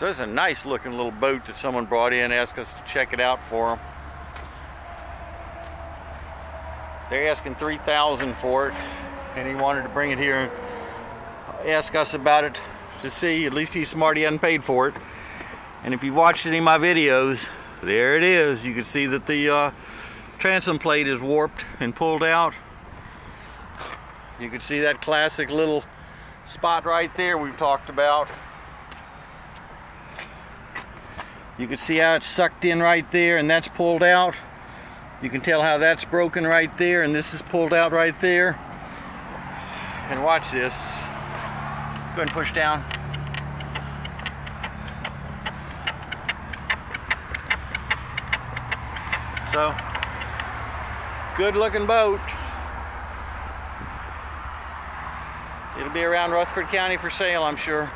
So is a nice looking little boat that someone brought in, asked us to check it out for them. They're asking 3000 for it, and he wanted to bring it here and ask us about it to see. At least he's smart, he hadn't paid for it. And if you've watched any of my videos, there it is. You can see that the uh, transom plate is warped and pulled out. You can see that classic little spot right there we've talked about. You can see how it's sucked in right there and that's pulled out. You can tell how that's broken right there and this is pulled out right there. And watch this. Go ahead and push down. So, good looking boat. It'll be around Rutherford County for sale, I'm sure.